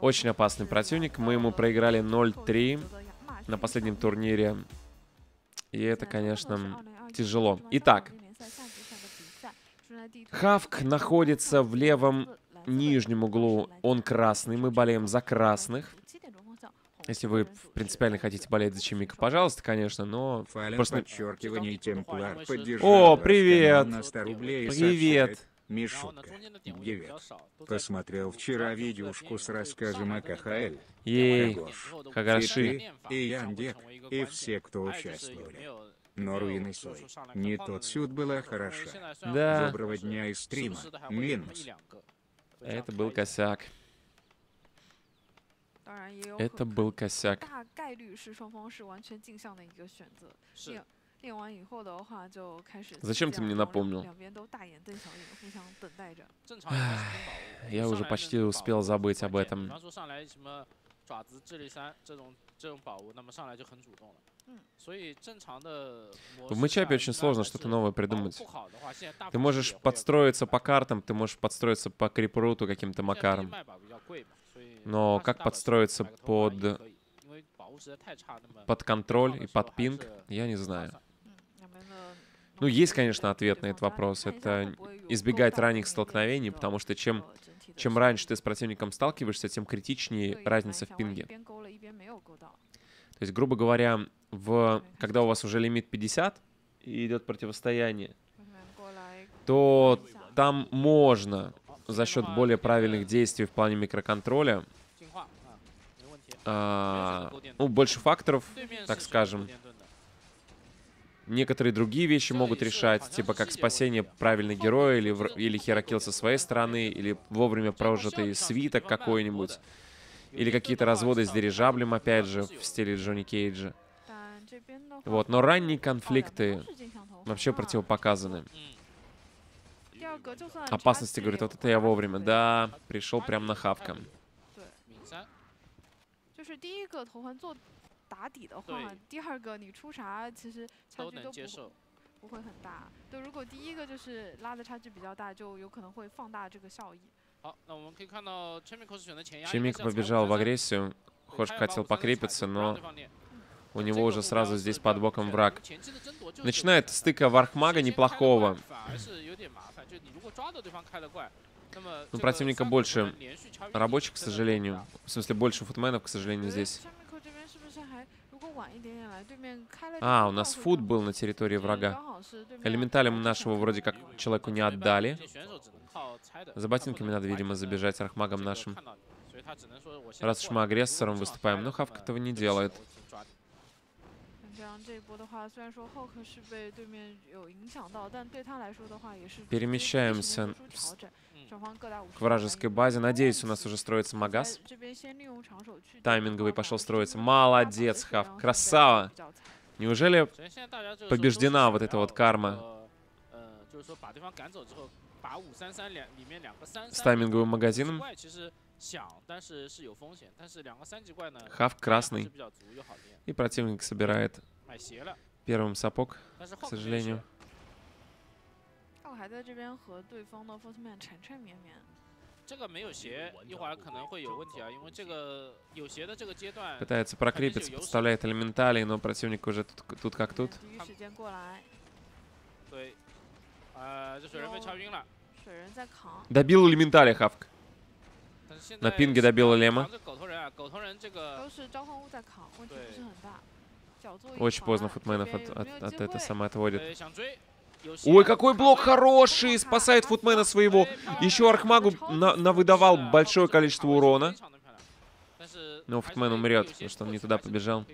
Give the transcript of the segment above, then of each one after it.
Очень опасный противник. Мы ему проиграли 0-3 на последнем турнире. И это, конечно, тяжело. Итак, Хавк находится в левом нижнем углу. Он красный. Мы болеем за красных. Если вы принципиально хотите болеть за Чемика, пожалуйста, конечно, но... Файлен просто... подчеркивание Темплар О, привет! На 100 рублей и Привет! Мишутка, привет. Посмотрел вчера видюшку с рассказом о КХЛ. Ей, Гош, и Хагаши. ты, и Яндек, и все, кто участвовали. Но руины свой. Не тот сюд была хороша. Да, Доброго дня и стрима. Минус. это был косяк. Это был косяк. 大概率是双方是完全镜像的一个选择。练练完以后的话，就开始 Зачем 自 ты 己 мне 两头让 напомнил? 两边都大眼瞪小眼，互相等待着。 Я уже почти успел забыть об 比 этом. 方说上来什么爪子、智力三这种这种宝物，那么上来就很主动了。嗯，所以正常的模 В 式 матчапе 下 очень 应该 сложно 还 что-то 是 новое 保护 придумать. 不好的话，现在大部 Ты 分 можешь 也会 подстроиться по картам, ты можешь подстроиться по крипруту каким-то 现在毕竟 макаром. 卖宝比较贵嘛，所以 Но 80 как 大本 подстроиться 买个头发也 под- 可以因为宝物实在太差，那么 Под контроль 上 и 的时候 под 还 пинг, 是 я не 划 знаю. Ну, есть, конечно, ответ на этот вопрос. Это избегать ранних столкновений, потому что чем, чем раньше ты с противником сталкиваешься, тем критичнее разница в пинге. То есть, грубо говоря, в, когда у вас уже лимит 50 и идет противостояние, то там можно за счет более правильных действий в плане микроконтроля, а, ну, больше факторов, так скажем, некоторые другие вещи могут решать, типа как спасение правильного героя, или, или Херакил со своей стороны, или вовремя прожитый свиток какой-нибудь, или какие-то разводы с дирижаблем, опять же, в стиле Джонни Кейджа. Вот, но ранние конфликты вообще противопоказаны. Опасности, говорит, вот это я вовремя. Да, пришел прям на хавка. 对，敏三就是第一个头环做打底的话对，第二个你出啥其实差都距都不会能接受。不会很大。对，如果第一个就是拉的差距比较大，就有可能会放大这个效益。好，那我们可以看到 Chemical 是选择前压， Чемик побежал в агрессию. Хош хотел покрепиться, но у него уже сразу здесь под боком враг. Начинает стыка вархмага неплохого. Ну, противника больше Рабочих, к сожалению. В смысле, больше футменов, к сожалению, здесь. А, у нас фуд был на территории врага. Элементалем нашего вроде как человеку не отдали. За ботинками надо, видимо, забежать архмагом нашим. Раз уж мы агрессором выступаем, но Хавк этого не делает. 我已经抓的像这样这一波的话，虽然说后克是被对面有影响到，但对他来说的话也是 Перемещаемся 做出调整，嗯双方各打五 К вражеской базе. Надеюсь, у нас уже строится Магаз. 这边先利用长手去 Тайминговый 打 пошел 法 строиться. 这边 Молодец, 打法 Хавк. 是 Красава. 比较惨 Неужели 首先现在大家这个时候都是 побеждена 想 вот эта вот 要 карма 这个呃，就是说把对方赶走之后，把五三三两里面两个三 с тайминговым магазином? 怪其实想，但是是有风险。但是两个三级怪呢， Хавк 还是 красный. 比较足又好练。 И противник собирает 买鞋了， Первым сапог, к сожалению. Пытается прокрепиться, подставляет элементалей, но противник уже тут, тут как тут. Добил элементали Хавк. На пинге добила Лема. Очень поздно футменов от, от, от это сама отводит. Ой, какой блок хороший! Спасает футмена своего. Еще Архмагу на навыдавал большое количество урона. Но футмен умрет, потому что он не туда побежал.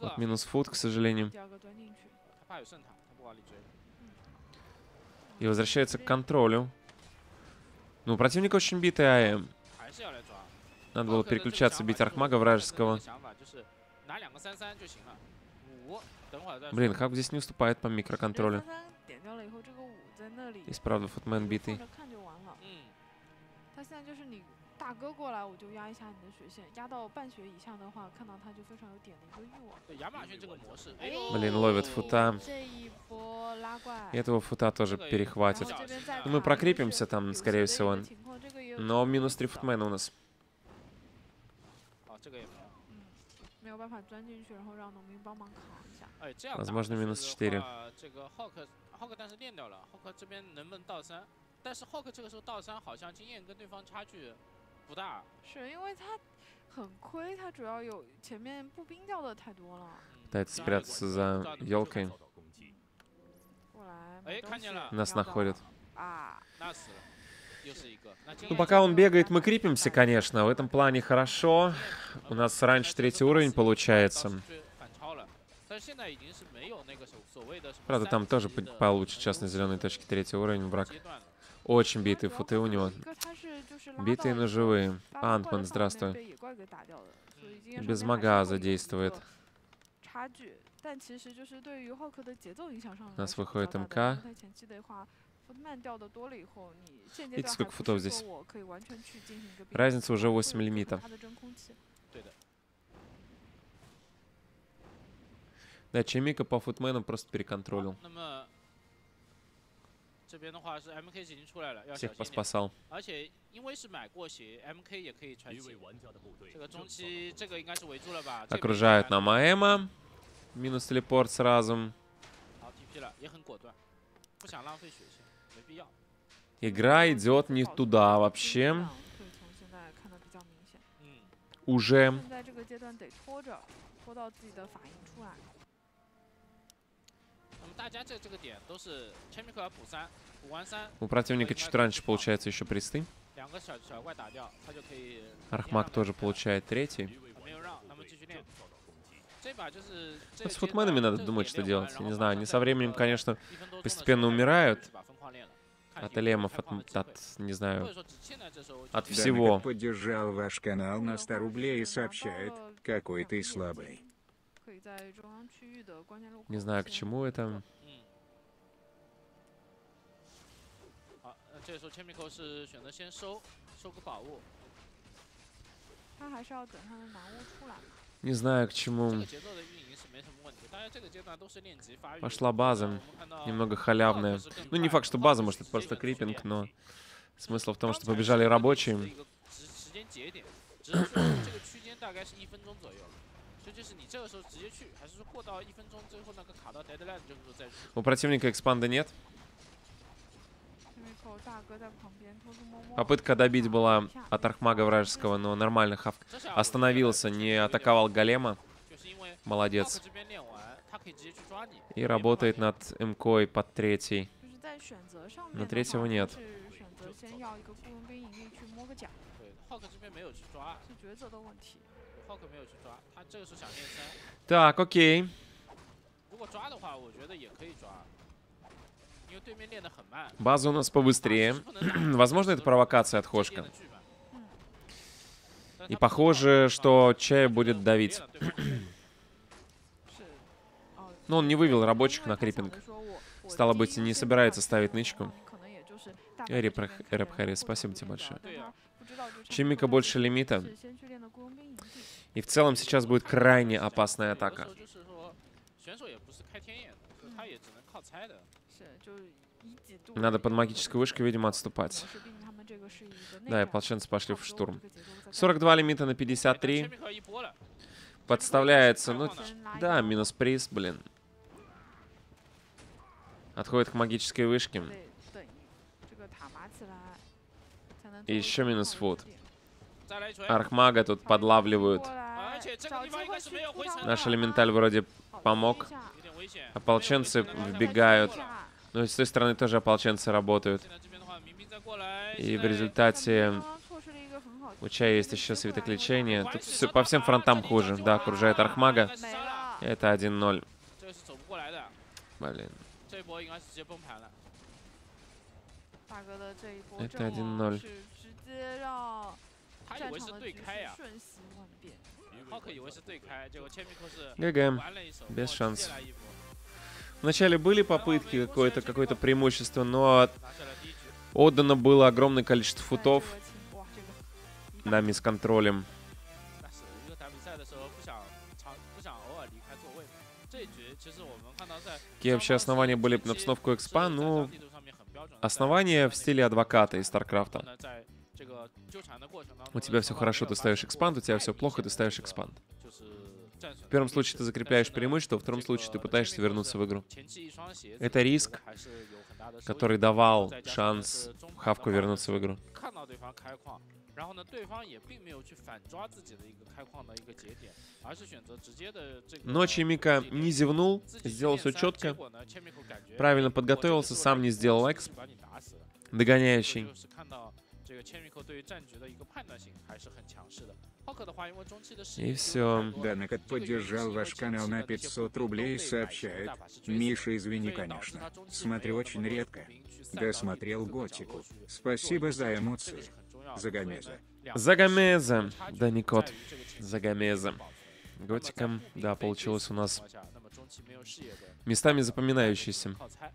Вот минус фут, к сожалению. И возвращается к контролю. Ну, противник очень битый АМ. Надо было переключаться, бить архмага вражеского. Блин, Хаб здесь не уступает по микроконтролю. Здесь, правда, футмен битый. Блин, ловит фута. И этого фута тоже перехватит. Ну, мы прокрепимся там, скорее всего. Но минус три футмена у нас. 啊，这个也没有。嗯，没有办法钻进去，然后让农民帮忙扛一下。哎，这样 Возможно, 打 минус 下去 4. 的话这个 Hawk Hawk 但是练掉了，Hawk 这边能不能到三？但是 Hawk 这个时候到三，好像经验跟对方差距不大。是因为他很亏，他主要有前面步兵掉的太多了。嗯 Пытается спрятаться за елкой. 过来，哎买东西看见了нас 瞄到 ну, пока он бегает, мы крепимся, конечно. В этом плане хорошо. У нас раньше третий уровень получается. Правда, там тоже получит сейчас на зеленой точке третий уровень враг. Очень битые футы у него. Битые, но живые. Антман, здравствуй. Без магаза действует. У нас выходит МК. Видите, сколько футов здесь? Разница уже 8 миллиметров. Да, Чемика по футменам просто переконтролил. Всех поспасал. Окружают нам АЭМа. Минус телепорт сразу. Игра идет не туда вообще. Уже. У противника чуть раньше получается еще присты. Архмак тоже получает третий. Ну, с футменами надо думать, что делать. Я не знаю, они со временем, конечно, постепенно умирают от элемов, от, типа. от не знаю, от всего. Данек поддержал ваш канал на 100 рублей и сообщает, какой ты слабый. Не знаю, к чему это. А, а не знаю, к чему. Пошла база. Немного халявная. Ну, не факт, что база, может, это просто крипинг, но... Смысл в том, что побежали рабочие. У противника экспанда нет. Попытка добить была от Архмага вражеского, но нормально Хавк остановился, не атаковал Голема. Молодец. И работает над МКой под третий. На третьего нет. Так, окей. База у нас побыстрее. Возможно, это провокация от Хошка. И похоже, что Чай будет давить. Но он не вывел рабочих на криппинг. Стало быть, не собирается ставить нычку. Эри Рэбхари, спасибо тебе большое. Чимика больше лимита. И в целом сейчас будет крайне опасная атака. Надо под магической вышкой, видимо, отступать. Да, и ополченцы пошли в штурм. 42 лимита на 53. Подставляется, ну, да, минус приз, блин. Отходит к магической вышке. И еще минус фут, Архмага тут подлавливают. Наш элементаль вроде помог. Ополченцы вбегают. Ну и с той стороны тоже ополченцы работают. И в результате у Чая есть еще светоклечение. Тут все, по всем фронтам хуже. Да, окружает Архмага. Это 1-0. Блин. 这一波应该是直接崩盘了。大哥的这一波 Это 阵亡1-0是直接让他以为是战场的局势对开呀、瞬息万变。浩克以为是对开，结果 Chemical 是 ГГ. 玩了一手，без 哇直接 шансов. 来一波 Вначале были попытки какое-то какое-то преимущество, но 拿下了第一局。 отдано было огромное количество 但 футов. 这个情哇，这个一 нами с контролем. Какие вообще основания были на обстановку экспа? Ну, основания в стиле адвоката из Старкрафта. У тебя все хорошо, ты ставишь экспанд, у тебя все плохо, ты ставишь экспанд. В первом случае ты закрепляешь преимущество, во втором случае ты пытаешься вернуться в игру. Это риск, который давал шанс Хавку вернуться в игру. Ночи Мика не зевнул, сделал все четко, правильно подготовился, сам не сделал эксп, догоняющий. И все. Данакот поддержал ваш канал на 500 рублей и сообщает. Миша, извини, конечно. Смотрю очень редко. Досмотрел готику. Спасибо за эмоции. Загомеза. Загомеза, Даникот. Загомеза. Готика, да, получилось у нас местами запоминающиеся. Ага.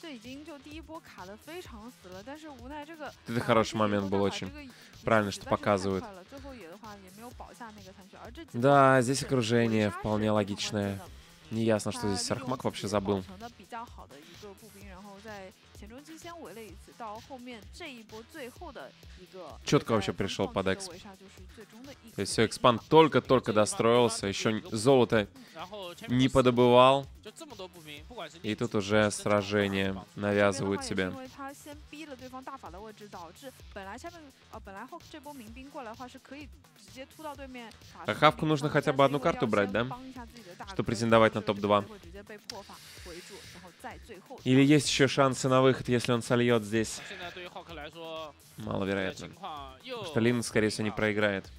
这种地方的这个对抗啊，就是大家就是打打残，但是呢，正常情况都能拖走的情况下，有双鞋就不一样了。这已经就第一波卡的非常死了，但是无奈这个 Это 卡 хороший 第一 момент 波 был 打法 очень. 这个野 Правильно, 实 что 在是太 показывают. 快了最后野的话也没有保下那个残血，而这几波 Да, 也 здесь 是 окружение 围杀 вполне 是很关键 логичное. 的 Неясно, что 他 здесь 利用 Архмак 自 вообще 己保 забыл. 存的比较好的一个步兵，然后在前中期先围了一次，到后面这一波最后的一个 Чётко 在 вообще 分 пришел 矿 под 区的 эксп. 围杀就是最终的一 То есть 个 все, экспанд только-только достроился, еще золото 然后 Chemical не 四 подобывал, 就这么多步兵，不管是 и 练 тут 级 уже 还是正常 сражение 打法 навязывают 这边 тебе. 的话也是因为他先逼了对方大法的位置，导致本来下面呃本来后这波民兵过来的话是可以直接突到对面法师 А Хавку 民兵 нужно 上 хотя 但 бы 是 одну 因为 карту 要 брать, 先 да? 帮一下自己的大 Чтобы 哥 претендовать на 所以 топ-2. 会直接被破法围住，然后再最后 Или есть еще шансы на выход, выход, если он сольет здесь, маловероятно. Что Лин, скорее всего, не проиграет.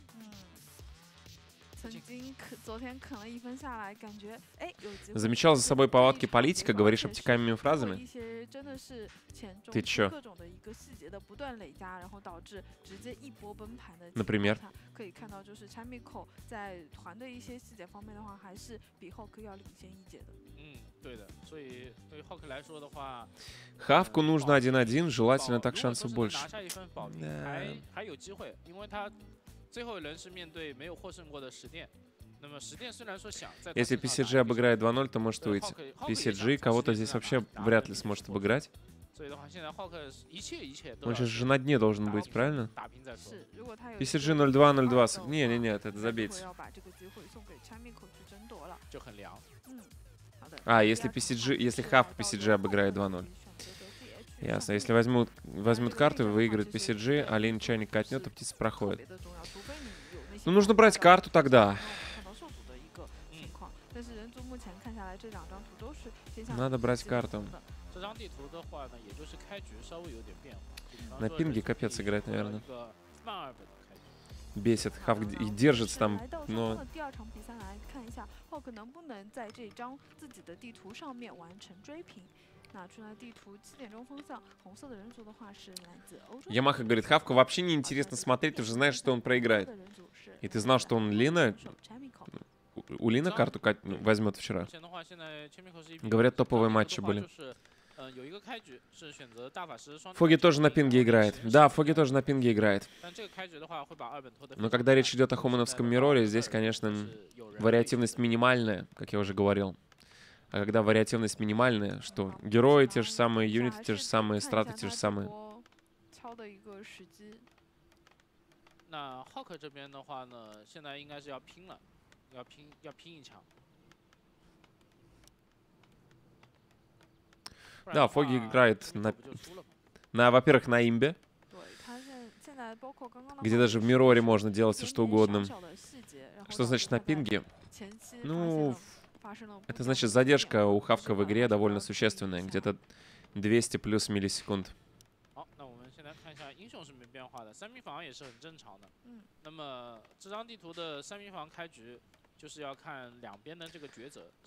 嗯，曾经啃昨天啃了一分下来，感觉哎有机会 Замечал за собой 这一 повадки 场 политика, 结果 говоришь 而且是 обтекаемыми 通过 фразами? 一些真的是前中 Ты 期 чё? 各种的一个细节的不断累加，然后导致直接一波崩盘的。 Например？可以看到，就是 Chamico 在团队一些细节方面的话，还是比 Hawk 要领先一截的。嗯，对的，所以对于浩克来说的话， Хавку нужно 1-1, 保 желательно так 如果 шансов 说是能 больше. 拿下一分保赢 Да. 还还有机会，因为他 最后一轮是面对没有获胜过的十店。那么十店虽然说想在 Если 团队上 PCG 拿一个 обыграет 2-0, то может 对 выйти. Hawk- Hawk 也想 PCG 尝 кого-то 试 здесь 着 вообще 打 вряд 打 ли 平 сможет 这个 обыграть. 所以的话，现在浩克一切一切都 Он 要 сейчас 去 же на дне должен 打 быть, 平 правильно? 打平再说。是，如果他有 PCG 02 02-02. Не, не, нет, это 会 забейте. 要把这个机会送给 Chamico 去争夺了。就很凉。嗯，好的。 А, 第 если 二场 PCG 话题 если 是 Half 来到 PCG 了 обыграет 2-0. Ясно. Если возьмут, возьмут карту, выиграют PCG, олень а чайник катнет, а птица проходит. Ну, нужно брать карту тогда. Надо брать карту. На пинге капец играть, наверное. Бесит, Хав и держится там, но... Ямаха говорит, Хавка вообще не интересно смотреть, ты уже знаешь, что он проиграет. И ты знал, что он Лина... Ну, у Лина карту ну, возьмет вчера. Говорят, топовые матчи были. Фоги тоже на пинге играет. Да, Фоги тоже на пинге играет. Но когда речь идет о хомановском Мироре, здесь, конечно, вариативность минимальная, как я уже говорил. А когда вариативность минимальная, что герои те же самые, юниты те же самые, страты те же самые. Да, Фоги играет на, на во-первых, на имбе, где даже в Мироре можно делать все что угодно. Что значит на пинге? Ну, это значит, задержка у Хавка в игре довольно существенная, где-то 200 плюс миллисекунд.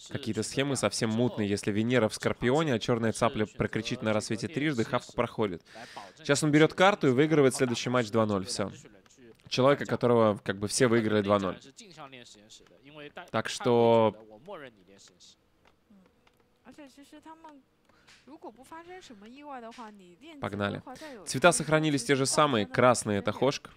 Какие-то схемы совсем мутные. Если Венера в Скорпионе, а Черная Цапля прокричит на рассвете трижды, Хавк проходит. Сейчас он берет карту и выигрывает следующий матч 2-0. Все человека, которого как бы все выиграли 2-0. Так что... Погнали. Цвета сохранились те же самые. Красный — это хошк.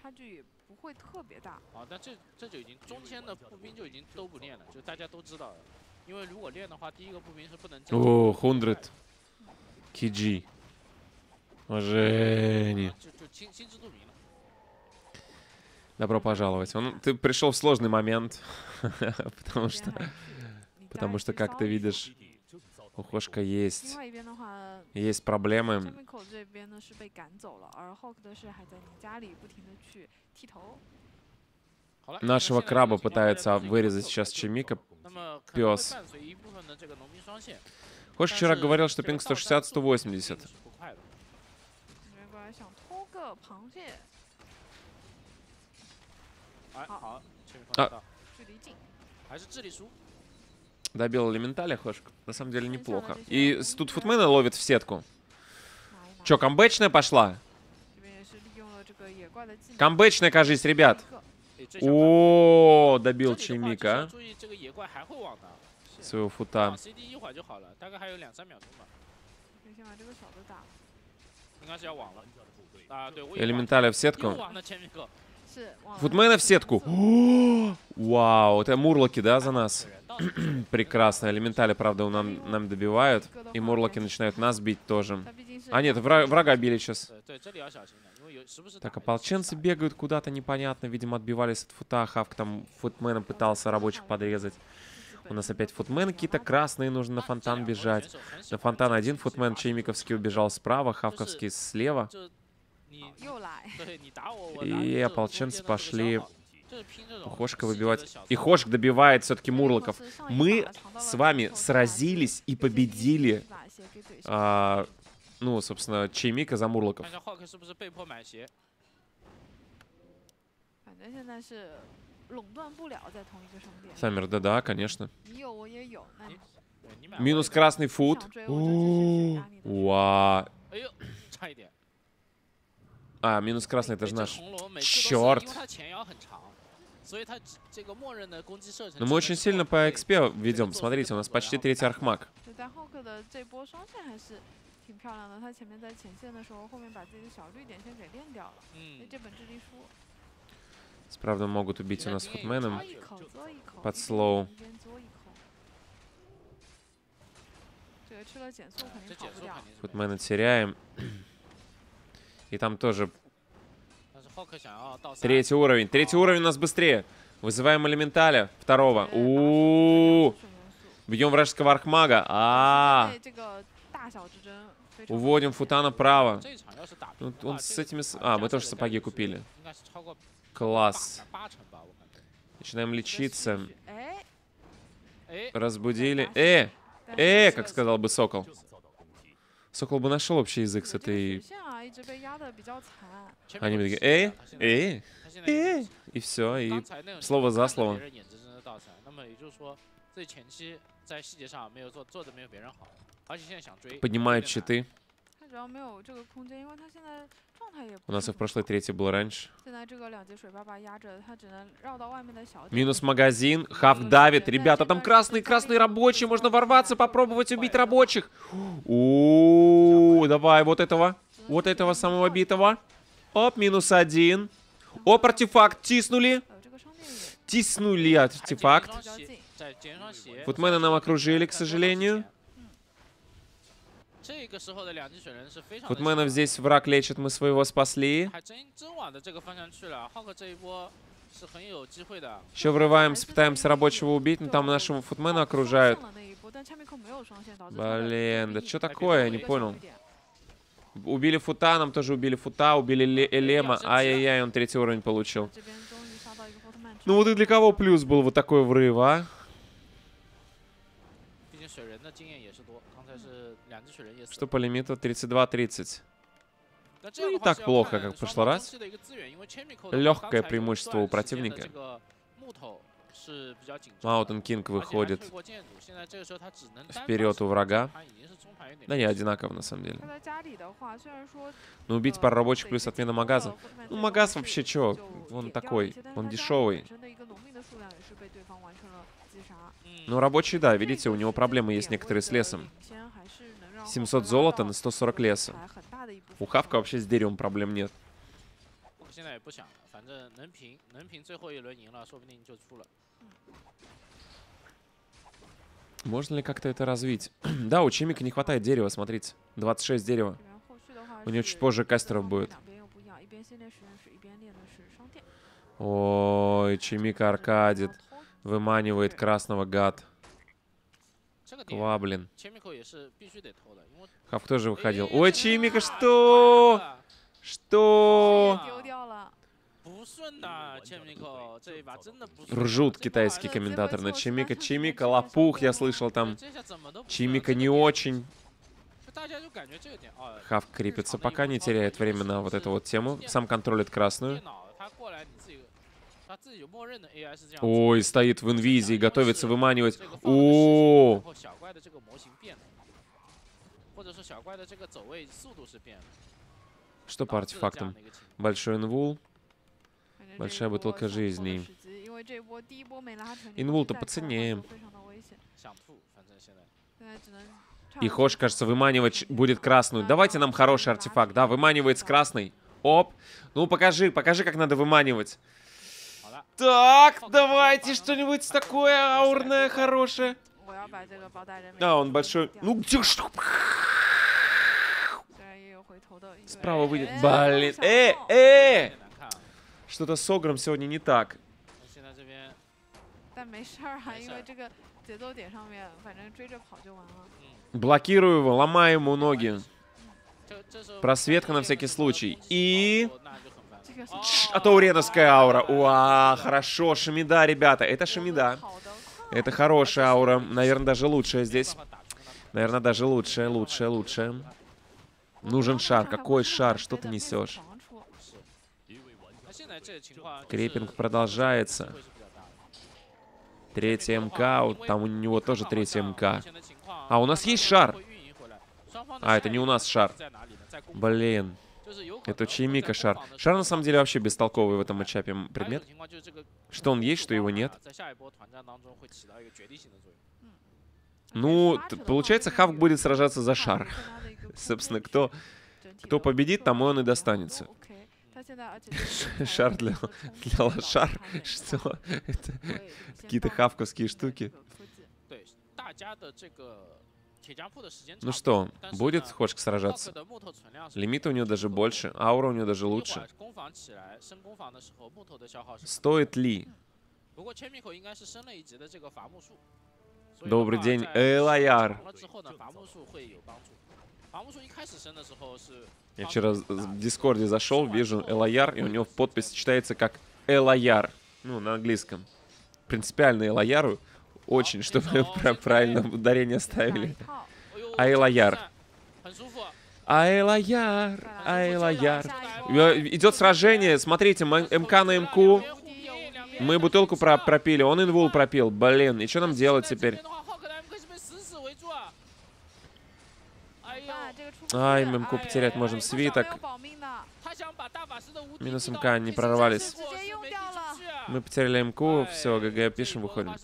О, 100. Киджи. Женя. Добро пожаловать. Он, ты пришел в сложный момент, потому что, потому что, как ты видишь, у Хошка есть, есть проблемы. Нашего краба пытается вырезать сейчас Чемика, пес. Хош вчера говорил, что пинг 160-180. Добил элементаля Хэшек. На самом деле неплохо. И тут футмена ловит в сетку. Че, камбэчная пошла? Камбэчная, кажись, ребят. О, добил Чеймика. Своего фута. Элементаля в сетку. Футмена в сетку. Вау, это Мурлоки, да, за нас? Прекрасно. Элементали, правда, нам, нам добивают. И Мурлоки начинают нас бить тоже. А нет, вра врага били сейчас. Так, ополченцы бегают куда-то непонятно. Видимо, отбивались от фута. Хавк там футменом пытался рабочих подрезать. У нас опять футмены какие-то красные, нужно на фонтан бежать. На фонтан один футмен, Чемиковский убежал справа, Хавковский слева. И ополченцы пошли Хошка выбивать. И хошк добивает все-таки Мурлоков. Мы с вами сразились и победили. А, ну, собственно, Чаймика за Мурлоков. Саммер, да-да, конечно. Минус красный фут. Уа. А, минус красный, это же наш. Черт! Но мы очень сильно по экспе ведем. Смотрите, у нас почти третий архмаг. Справда, могут убить у нас футменом под слоу. Футмена теряем. И там тоже... Третий уровень. Третий уровень у нас быстрее. Вызываем элементаля. Второго. у у Бьем вражеского архмага. а Уводим футана право. Ну, он с этими... А, мы тоже сапоги купили. Класс. Начинаем лечиться. Разбудили. Э! Э, как сказал бы сокол. Сокол бы нашел общий язык с этой... Они такие, эй, эй, эй, и все, и слово за слово. Поднимают щиты. У нас и в прошлой третьей было раньше. Минус магазин. Хаф давит. Ребята, там красные, красные рабочие. Можно ворваться, попробовать убить рабочих. О, давай вот этого. Вот этого самого битого. Оп, минус один. Оп, артефакт тиснули. А, тиснули а, артефакт. Футмена нам окружили, к сожалению. Футменов здесь враг лечит, мы своего спасли. Еще врываемся, пытаемся рабочего убить, но там нашего футмена окружают. Блин, да что такое, я не понял. Убили фута, нам тоже убили фута, убили Элема. Ай-яй-яй, он третий уровень получил. Ну вот и для кого плюс был вот такой врыв, а? что по лимиту 32-30. Ну, не так плохо, как в прошлый раз. Легкое преимущество у противника. Маутен Кинг выходит вперед у врага. Да не, одинаково на самом деле. Ну, убить пару рабочих плюс отмена магаза. Ну, магаз вообще чё? Он такой, он дешевый. Ну, рабочий, да, видите, у него проблемы есть некоторые с э, лесом. 700 золота на 140 леса. У Хавка вообще с деревом проблем нет. Можно ли как-то это развить? да, у Чимика не хватает дерева, смотрите. 26 дерева. У него чуть позже кастеров будет. Ой, Чимика Аркадит. Выманивает красного гад. Кваблин. Хав тоже выходил. Ой, Чимика, что? Что? Ржут китайский комментатор на Чимика. Чимика лопух, я слышал там. Чимика не очень. Хав крепится, пока не теряет время на вот эту вот тему. Сам контролит красную. Ой, стоит в инвизии, готовится выманивать. О. Что по артефактам? Большой инвул. Большая бутылка жизни. Инвул-то по. И Хош, кажется, выманивать будет красную. Давайте нам хороший артефакт, да? Выманивает с красной. Оп. Ну, покажи, покажи, как надо выманивать. Так, давайте что-нибудь такое аурное, хорошее. А, он большой. Ну где что? Справа выйдет. Блин. Э э, э, э! Что-то с Огром сегодня не так. Блокирую его, ломаю ему ноги. Просветка на всякий случай. И... А Тауреновская аура. Уа, хорошо, Шамида, ребята. Это Шамида. Это хорошая аура. Наверное, даже лучшая здесь. Наверное, даже лучшая, лучшая, лучшая. Нужен шар. Какой шар? Что ты несешь? Крепинг продолжается. Третья МК. Там у него тоже третья МК. А, у нас есть шар. А, это не у нас шар. Блин. Это Чаймика шар. Шар на самом деле вообще бестолковый в этом матчапе предмет. Что он есть, что его нет. Ну, получается, Хавк будет сражаться за шар. Собственно, кто, кто победит, тому он и достанется. Шар для, для лошар. Что? Это какие-то хавковские штуки. Ну что, будет Ходжк сражаться. Лимита у него даже больше, аура у него даже лучше. Стоит ли? Добрый день, Элайар. Я вчера в Дискорде зашел, вижу Элайар, и у него подпись читается как Элайар. Ну, на английском. Принципиально Элайару очень, чтобы правильно ударение ставили. Айлаяр. Айлаяр, Айлаяр. Идет сражение, смотрите, МК на МК. Мы бутылку про пропили, он инвул пропил. Блин, и что нам делать теперь? Ай, мы МК потерять можем. Свиток. Минус МК, не прорвались. Мы потеряли МК, все, ГГ пишем, выходим.